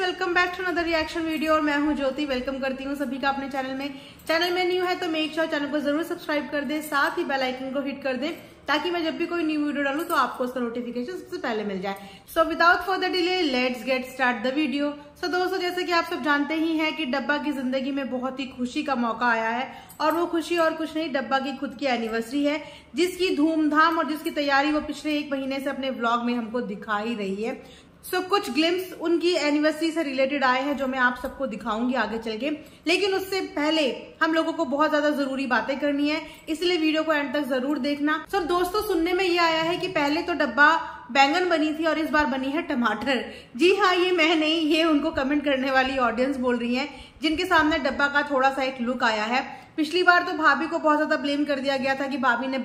Welcome back to another reaction video और मैं हूँ ज्योति। वेलकम करती हूँ सभी का अपने चैनल में। चैनल में न्यू है तो मेक श्योर चैनल को ज़रूर सब्सक्राइब कर दे, साथ ही बेल आइकन को हिट कर दे, ताकि मैं जब भी कोई न्यू वीडियो डालू तो आपको उसका नोटिफिकेशन सबसे पहले मिल जाए। So without further delay let's get start the video so दोस्तों, जैसे कि आप सब जानते ही हैं कि डब्बा की ज़िंदगी में बहुत ही खुशी का मौका आया है, और वो खुशी और कुछ नहीं, डब्बा की खुद की एनिवर्सरी है, जिसकी धूमधाम और जिसकी तैयारी वो पिछले एक महीने से अपने ब्लॉग में हमको दिखा ही रही है। सो so, कुछ ग्लिम्स उनकी एनिवर्सरी से रिलेटेड आए हैं जो मैं आप सबको दिखाऊँगी आगे चल के। लेकिन उससे पहले हम लोगों को बहुत ज़्यादा ज़रूरी बातें करनी है इसलिए वीडियो को एंड तक ज़रूर देखना। सो so, दोस्तों सुनने में ये आया है कि पहले तो डब्बा बैंगन बनी थी और इस बार बनी है टमाटर। जी हाँ ये मैं नहीं ये उनको कमेंट करने वाली ऑडियंस बोल रही है जिनके सामने डब्बा का थोड़ा सा एक लुक आया है। पिछली बार तो भाभी को बहुत ज़्यादा ब्लेम कर दिया गया था कि भाभी ने.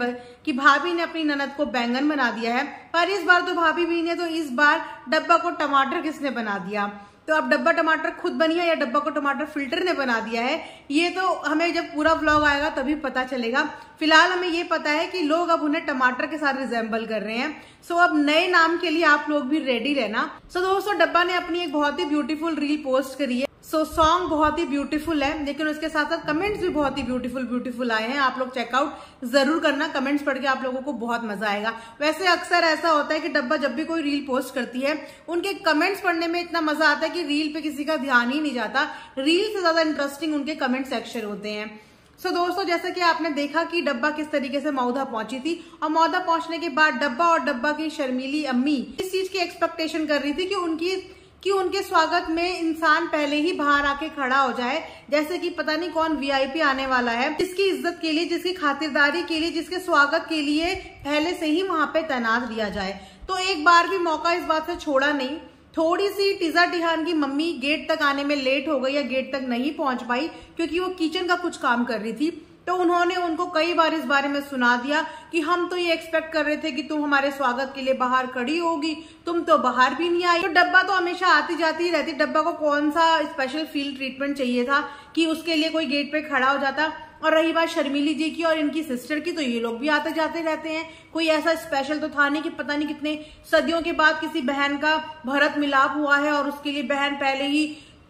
कि भाभी ने अपनी ननद को बैंगन बना दिया है। पर इस बार तो भाभी भी ने तो इस बार डब्बा को टमाटर किसने बना दिया? तो अब डब्बा टमाटर खुद बनी है या डब्बा को टमाटर फ़िल्टर ने बना दिया है? ये तो हमें जब पूरा व्लॉग आएगा तभी पता चलेगा। फ़िलहाल हमें ये पता है कि लोग अब उन्हें टमाटर के साथ रिजेंबल कर रहे हैं। सो अब नए नाम के लिए आप लोग भी रेडी रहना। सो दोस्तों, डब्बा ने अपनी एक बहुत ही ब्यूटीफुल रील पोस्ट करी है। सो सॉन्ग बहुत ही ब्यूटीफुल है लेकिन उसके साथ साथ कमेंट्स भी बहुत ही ब्यूटीफुल ब्यूटीफुल आए हैं। आप लोग चेकआउट ज़रूर करना कमेंट्स पढ़ के आप लोगों को बहुत मज़ा आएगा। वैसे अक्सर ऐसा होता है कि डब्बा जब भी कोई रील पोस्ट करती है उनके कमेंट्स पढ़ने में इतना मज़ा आता है कि रील पे किसी का ध्यान ही नहीं जाता। रील से ज़्यादा इंटरेस्टिंग उनके कमेंट सेक्शन होते हैं। सो so, दोस्तों जैसा कि आपने देखा कि डब्बा किस तरीके से मौधा पहुँची थी और मौधा पहुँचने के बाद डब्बा और डब्बा की शर्मीली अम्मी इस चीज़ की एक्सपेक्टेशन कर रही थी कि उनकी कि उनके स्वागत में इंसान पहले ही बाहर आके खड़ा हो जाए। जैसे कि पता नहीं कौन वीआईपी आने वाला है। जिसकी इज़्ज़त के लिए, जिसकी खातिरदारी के लिए, जिसके स्वागत के लिए पहले से ही वहाँ पे तैनात दिया जाए। तो एक बार भी मौका इस बात से छोड़ा नहीं। थोड़ी सी टीजा टिहान की मम्मी गेट तक आने में लेट हो गई या गेट तक नहीं पहुँच पाई, क्योंकि वो किचन का कुछ काम कर रही थी। तो उन्होंने उनको कई बार इस बारे में सुना दिया कि हम तो ये एक्सपेक्ट कर रहे थे कि तुम हमारे स्वागत के लिए बाहर खड़ी होगी, तुम तो बाहर भी नहीं आई। तो डब्बा तो हमेशा आती जाती ही रहती, डब्बा को कौन सा स्पेशल फ़ील्ड ट्रीटमेंट चाहिए था कि उसके लिए कोई गेट पे खड़ा हो जाता? और रही बात शर्मिली जी की और इनकी सिस्टर की तो ये लोग भी आते जाते रहते हैं। कोई ऐसा स्पेशल तो था नहीं कि पता नहीं कितने सदियों के बाद किसी बहन का भरत मिलाप हुआ है और उसके लिए बहन पहले ही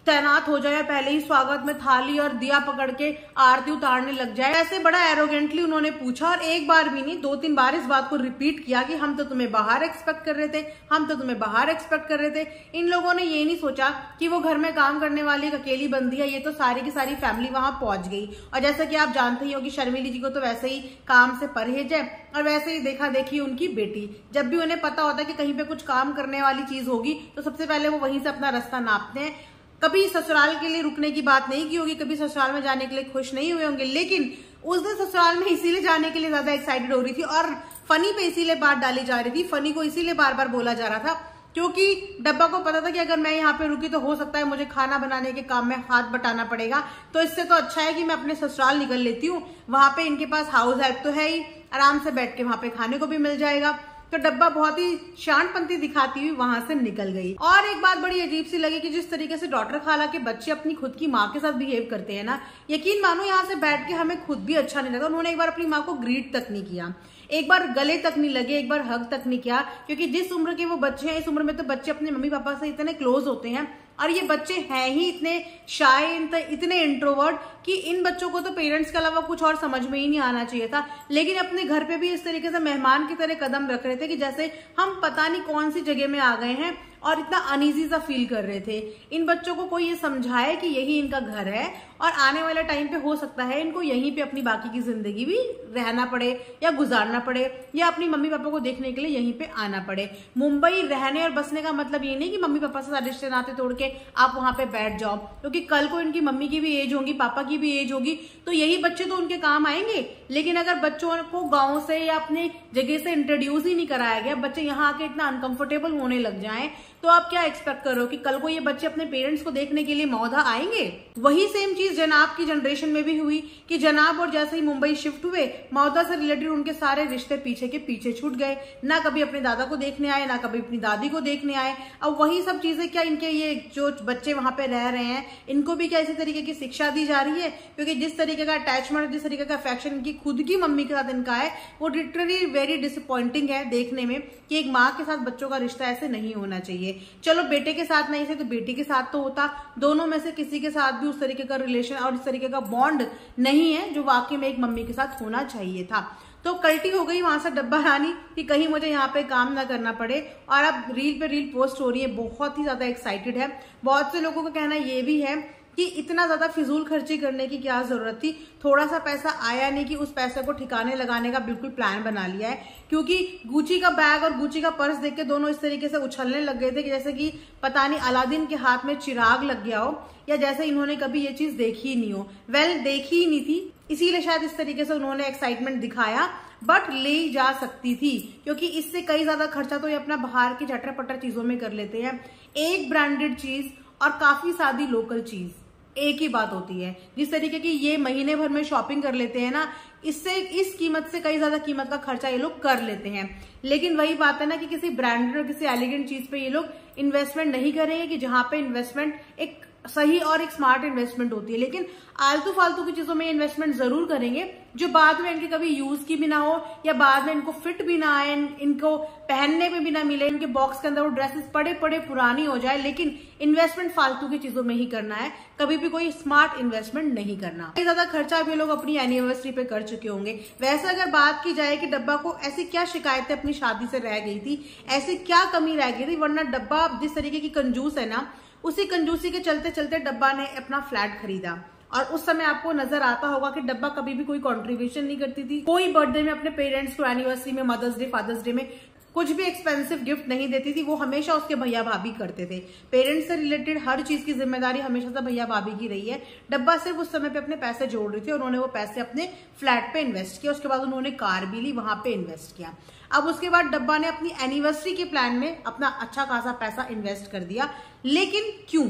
तैनात हो जाए पहले ही स्वागत में थाली और दिया पकड़ के आरती उतारने लग जाए। ऐसे बड़ा एरोगेंटली उन्होंने पूछा और एक बार भी नहीं दो तीन बार इस बात को रिपीट किया कि हम तो तुम्हें बाहर एक्सपेक्ट कर रहे थे, हम तो तुम्हें बाहर एक्सपेक्ट कर रहे थे। इन लोगों ने ये नहीं सोचा कि वो घर में काम करने वाली एक अकेली बंदी है, ये तो सारी की सारी फैमिली वहाँ पहुँच गई। और जैसा कि आप जानते ही हो कि शर्मिली जी को तो वैसे ही काम से परहेज है और वैसे ही देखा देखी उनकी बेटी। जब भी उन्हें पता होता है कि कहीं पे कुछ काम करने वाली चीज़ होगी तो सबसे पहले वो वहीं से अपना रास्ता नापते हैं। कभी ससुराल के लिए रुकने की बात नहीं की होगी, कभी ससुराल में जाने के लिए खुश नहीं हुए होंगे, लेकिन उस दिन ससुराल में इसीलिए जाने के लिए ज़्यादा एक्साइटेड हो रही थी और फनी पे इसीलिए बात डाली जा रही थी फनी को इसीलिए बार बार बोला जा रहा था, क्योंकि डब्बा को पता था कि अगर मैं यहाँ पे रुकी तो हो सकता है मुझे खाना बनाने के काम में हाथ बटाना पड़ेगा तो इससे तो अच्छा है कि मैं अपने ससुराल निकल लेती हूँ, वहाँ पे इनके पास हाउस हेल्प तो है ही, आराम से बैठ के वहाँ पे खाने को भी मिल जाएगा। तो डब्बा बहुत ही शांतपंथी दिखाती हुई वहाँ से निकल गई। और एक बात बड़ी अजीब सी लगी कि जिस तरीके से डॉक्टर खाला के बच्चे अपनी खुद की माँ के साथ बिहेव करते हैं ना, यकीन मानो यहाँ से बैठ के हमें खुद भी अच्छा नहीं लगा उन्होंने एक बार अपनी माँ को ग्रीट तक नहीं किया। एक बार गले तक नहीं लगे, एक बार हक तक नहीं किया, क्योंकि जिस उम्र के वो बच्चे हैं, इस उम्र में तो बच्चे अपने मम्मी पापा से इतने क्लोज होते हैं, और ये बच्चे हैं ही इतने शाय इतने इंट्रोवर्ड कि इन बच्चों को तो पेरेंट्स के अलावा कुछ और समझ में ही नहीं आना चाहिए था। लेकिन अपने घर पे भी इस तरीके से मेहमान की तरह कदम रख रहे थे कि जैसे हम पता नहीं कौन सी जगह में आ गए हैं और इतना अनईजी सा फील कर रहे थे। इन बच्चों को कोई ये समझाए कि यही इनका घर है और आने वाले टाइम पे हो सकता है इनको यहीं पे अपनी बाकी की ज़िंदगी भी रहना पड़े या गुजारना पड़े या अपनी मम्मी पापा को देखने के लिए यहीं पे आना पड़े। मुंबई रहने और बसने का मतलब ये नहीं कि मम्मी पापा से रिश्ते नाते तोड़ के आप वहाँ पे बैठ जाओ, क्योंकि तो कल को इनकी मम्मी की भी एज होगी, पापा की भी एज होगी तो यही बच्चे तो उनके काम आएँगे। लेकिन अगर बच्चों को गाँव से या अपने जगह से इंट्रोड्यूस ही नहीं कराया गया, बच्चे यहाँ आके इतना अनकंफर्टेबल होने लग जाए तो आप क्या एक्सपेक्ट करो कि कल को ये बच्चे अपने पेरेंट्स को देखने के लिए मौधा आएँगे? वही सेम चीज़ जनाब की जनरेशन में भी हुई कि जनाब और जैसे ही मुंबई शिफ्ट हुए मौदा से रिलेटेड उनके सारे रिश्ते पीछे के पीछे छूट गए। ना कभी अपने दादा को देखने आए, ना कभी अपनी दादी को देखने आए। अब वही सब चीज़ें क्या इनके ये जो बच्चे वहाँ पे रह रहे हैं, इनको भी क्या इसी तरीके की शिक्षा दी जा रही है? क्योंकि जिस तरीके का अटैचमेंट जिस तरीके का अफेक्शन इनकी खुद की मम्मी के साथ इनका है, वो लिटरली वेरी डिसअपॉइंटिंग है देखने में कि एक माँ के साथ बच्चों का रिश्ता ऐसे नहीं होना चाहिए। चलो बेटे के साथ नहीं थे तो बेटी के साथ तो होता। दोनों में से किसी के साथ भी उस तरीके का रिलेशन और इस तरीके का बॉन्ड नहीं है, जो वाकई में एक मम्मी के साथ होना चाहिए था। तो कल्टी हो गई वहाँ से डब्बा रानी कि कहीं मुझे यहाँ पे काम ना करना पड़े। और अब रील पे रील पोस्ट हो रही है, बहुत ही ज़्यादा एक्साइटेड है। बहुत से लोगों का कहना ये भी है कि इतना ज़्यादा फिजूल खर्ची करने की क्या ज़रूरत थी? थोड़ा सा पैसा आया नहीं कि उस पैसे को ठिकाने लगाने का बिल्कुल प्लान बना लिया है। क्योंकि गुची का बैग और गुची का पर्स देख के दोनों इस तरीके से उछलने लग गए थे कि जैसे कि पता नहीं अलादीन के हाथ में चिराग लग गया हो या जैसे इन्होंने कभी ये चीज़ देखी ही नहीं हो। वेल well, देखी ही नहीं थी। इसीलिए शायद इस तरीके से उन्होंने एक्साइटमेंट दिखाया बट ले जा सकती थी। क्योंकि इससे कई ज़्यादा खर्चा तो ये अपना बाहर की चटर पटर चीज़ों में कर लेते हैं। एक ब्रांडेड चीज़ और काफ़ी सादी लोकल चीज़। एक ही बात होती है। जिस तरीके की ये महीने भर में शॉपिंग कर लेते हैं ना, इससे, इस कीमत से कई ज़्यादा कीमत का खर्चा ये लोग कर लेते हैं। लेकिन वही बात है ना कि किसी ब्रांडेड और किसी एलिगेंट चीज़ पे ये लोग इन्वेस्टमेंट नहीं करेंगे कि जहाँ पे इन्वेस्टमेंट एक सही और एक स्मार्ट इन्वेस्टमेंट होती है। लेकिन आलतू फालतू की चीज़ों में इन्वेस्टमेंट ज़रूर करेंगे, जो बाद में इनके कभी यूज़ की भी ना हो, या बाद में इनको फिट भी ना आए इनको पहनने में भी ना मिले, इनके बॉक्स के अंदर वो ड्रेसेस पड़े पड़े पुरानी हो जाए, लेकिन इन्वेस्टमेंट फालतू की चीज़ों में ही करना है। कभी भी कोई स्मार्ट इन्वेस्टमेंट नहीं करना। ज़्यादा खर्चा भी लोग अपनी एनिवर्सरी पे कर चुके होंगे। वैसे अगर बात की जाए कि डब्बा को ऐसी क्या शिकायतें अपनी शादी से रह गई थी, ऐसी क्या कमी रह गई थी, वरना डब्बा जिस तरीके की कंजूस है ना उसी कंजूसी के चलते चलते डब्बा ने अपना फ्लैट खरीदा। और उस समय आपको नज़र आता होगा कि डब्बा कभी भी कोई कंट्रीब्यूशन नहीं करती थी। कोई बर्थडे में अपने पेरेंट्स को एनिवर्सरी में मदर्स डे फादर्स डे में कुछ भी एक्सपेंसिव गिफ्ट नहीं देती थी, वो हमेशा उसके भैया भाभी करते थे। पेरेंट्स से रिलेटेड हर चीज़ की ज़िम्मेदारी हमेशा से भैया भाभी की रही है। डब्बा सिर्फ़ उस समय पे अपने पैसे जोड़ रही थी और उन्होंने वो पैसे अपने फ्लैट पे इन्वेस्ट किया उसके बाद उन्होंने कार भी ली, वहाँ पे इन्वेस्ट किया। अब उसके बाद डब्बा ने अपनी एनिवर्सरी के प्लान में अपना अच्छा खासा पैसा इन्वेस्ट कर दिया। लेकिन क्यों?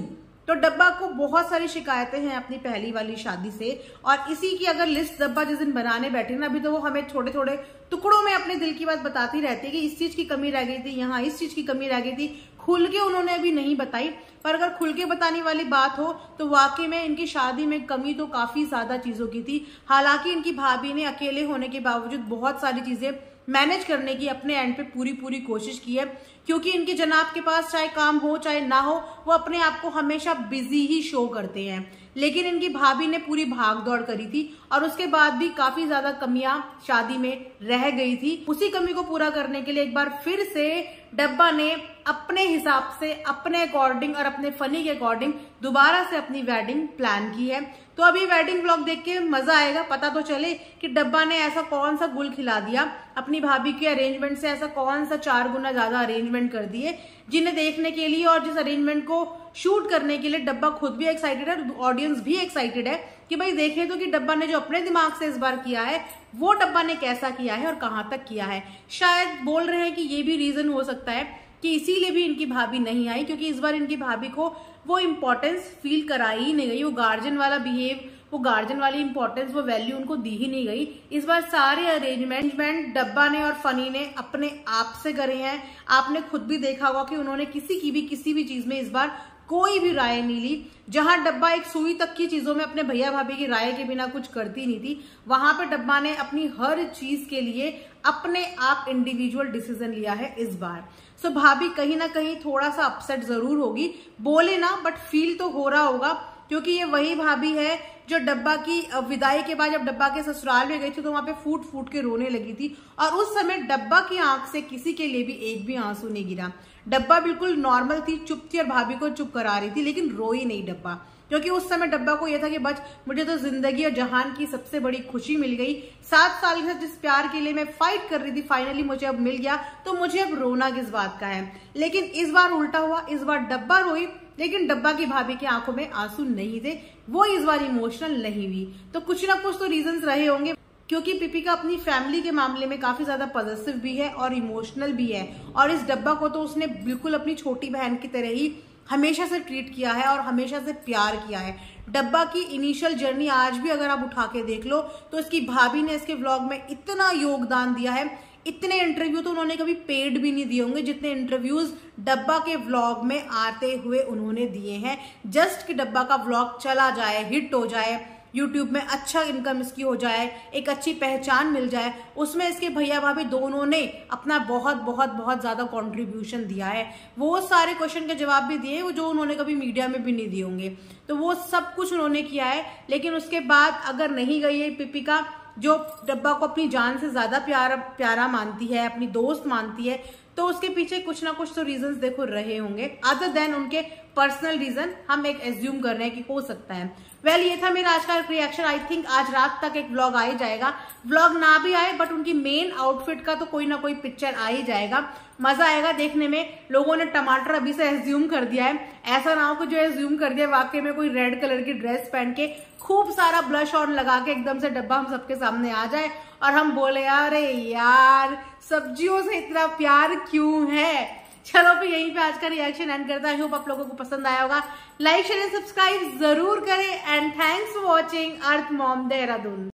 तो डब्बा को बहुत सारी शिकायतें हैं अपनी पहली वाली शादी से, और इसी की अगर लिस्ट डब्बा जिस दिन बनाने बैठे ना, अभी तो वो हमें छोटे छोटे टुकड़ों में अपने दिल की बात बताती रहती है कि इस चीज़ की कमी रह गई थी, यहाँ इस चीज़ की कमी रह गई थी। खुल के उन्होंने अभी नहीं बताई, पर अगर खुल के बताने वाली बात हो तो वाकई में इनकी शादी में कमी तो काफ़ी ज़्यादा चीज़ों की थी। हालाँकि इनकी भाभी ने अकेले होने के बावजूद बहुत सारी चीज़ें मैनेज करने की अपने एंड पे पूरी पूरी कोशिश की है। क्योंकि इनके जनाब के पास चाहे काम हो, चाहे ना हो, वो अपने आप को हमेशा बिज़ी ही शो करते हैं। लेकिन इनकी भाभी ने पूरी भाग दौड़ करी थी और उसके बाद भी काफ़ी ज़्यादा कमियाँ शादी में रह गई थी। उसी कमी को पूरा करने के लिए एक बार फिर से डब्बा ने अपने हिसाब से, अपने अकॉर्डिंग और अपने फनी के अकॉर्डिंग दोबारा से अपनी वेडिंग प्लान की है। तो अभी वेडिंग ब्लॉग देख के मज़ा आएगा, पता तो चले कि डब्बा ने ऐसा कौन सा गुल खिला दिया। अपनी भाभी के अरेंजमेंट से ऐसा कौन सा चार गुना ज़्यादा अरेंजमेंट कर दिए जिन्हें देखने के लिए और जिस अरेंजमेंट को शूट करने के लिए डब्बा खुद भी एक्साइटेड है ऑडियंस भी एक्साइटेड है कि भाई देखें तो कि डब्बा ने जो अपने दिमाग से इस बार किया है, वो डब्बा ने कैसा किया है और कहाँ तक किया है। शायद बोल रहे हैं कि ये भी रीजन हो सकता है कि इसीलिए भी इनकी भाभी नहीं आई, क्योंकि इस बार इनकी भाभी को वो इम्पोर्टेंस फील कराई ही नहीं गई, वो गार्जियन वाला बिहेव वो गार्जियन वाली इंपॉर्टेंस वो वैल्यू उनको दी ही नहीं गई। इस बार सारे अरेंजमेंट डब्बा ने और फनी ने अपने आप से करे हैं। आपने खुद भी देखा होगा कि उन्होंने किसी की भी, किसी भी चीज़ में इस बार कोई भी राय नहीं ली। जहाँ डब्बा एक सुई तक की चीज़ों में अपने भैया भाभी की राय के बिना कुछ करती नहीं थी, वहाँ पर डब्बा ने अपनी हर चीज़ के लिए अपने आप इंडिविजुअल डिसीज़न लिया है इस बार। सो भाभी कहीं ना कहीं थोड़ा सा अपसेट ज़रूर होगी। बोले ना बट फील तो हो रहा होगा, क्योंकि ये वही भाभी है जो डब्बा की विदाई के बाद जब डब्बा के ससुराल में गई थी तो वहाँ पे फूट फूट के रोने लगी थी। और उस समय डब्बा की आँख से किसी के लिए भी एक भी आँसू नहीं गिरा। डब्बा बिल्कुल नॉर्मल थी चुप थी और भाभी को चुप करा रही थी, लेकिन रोई नहीं डब्बा। क्योंकि उस समय डब्बा को यह था कि, बच, मुझे तो ज़िंदगी और जहान की सबसे बड़ी खुशी मिल गई। सात साल से जिस प्यार के लिए मैं फाइट कर रही थी फाइनली मुझे अब मिल गया तो मुझे अब रोना किस बात का है? लेकिन इस बार उल्टा हुआ, इस बार डब्बा रोई लेकिन डब्बा की भाभी की आँखों में आँसू नहीं थे। वो इस बार इमोशनल नहीं हुई। तो कुछ ना कुछ तो रीजंस रहे होंगे, क्योंकि पिपिका अपनी फैमिली के मामले में काफ़ी ज़्यादा पॉजिटिव भी है और इमोशनल भी है। और इस डब्बा को तो उसने बिल्कुल अपनी छोटी बहन की तरह ही हमेशा से ट्रीट किया है और हमेशा से प्यार किया है। डब्बा की इनिशियल जर्नी आज भी अगर आप उठा के देख लो तो इसकी भाभी ने इसके व्लॉग में इतना योगदान दिया है इतने इंटरव्यू तो उन्होंने कभी पेड भी नहीं दिए होंगे, जितने इंटरव्यूज़ डब्बा के व्लॉग में आते हुए उन्होंने दिए हैं। जस्ट कि डब्बा का व्लॉग चला जाए हिट हो जाए यूट्यूब में अच्छा इनकम इसकी हो जाए, एक अच्छी पहचान मिल जाए, उसमें इसके भैया भाभी दोनों ने अपना बहुत बहुत बहुत ज़्यादा कंट्रीब्यूशन दिया है। वो सारे क्वेश्चन के जवाब भी दिए वो जो उन्होंने कभी मीडिया में भी नहीं दिए होंगे। तो वो सब कुछ उन्होंने किया है, लेकिन उसके बाद अगर नहीं गई है पिपिका जो डब्बा को अपनी जान से ज़्यादा प्यारा प्यारा मानती है, अपनी दोस्त मानती है तो उसके पीछे कुछ ना कुछ तो रीजन देखो रहे होंगे। अदर देन उनके पर्सनल रीजन हम एक एज्यूम कर रहे हैं कि हो सकता है। वेल well, ये था मेरा आज का रिएक्शन आई थिंक आज रात तक एक व्लॉग आ ही जाएगा. व्लॉग ना भी आए बट उनकी मेन आउटफिट का तो कोई ना कोई पिक्चर आ ही जाएगा. मज़ा आएगा देखने में. लोगों ने टमाटर अभी से एज्यूम कर दिया है. ऐसा ना हो कि जो एज्यूम कर दिया वाकई में कोई रेड कलर की ड्रेस पहन के खूब सारा ब्लश ऑन लगा के एकदम से डब्बा हम सबके सामने आ जाए. और हम बोले अरे यार सब्जियों से इतना प्यार क्यों है? चलो फिर यहीं पे आज का रिएक्शन एंड करता है। आप लोगों को पसंद आया होगा। लाइक शेयर एंड सब्सक्राइब ज़रूर करें। And thanks for watching Earth Mom Dehradun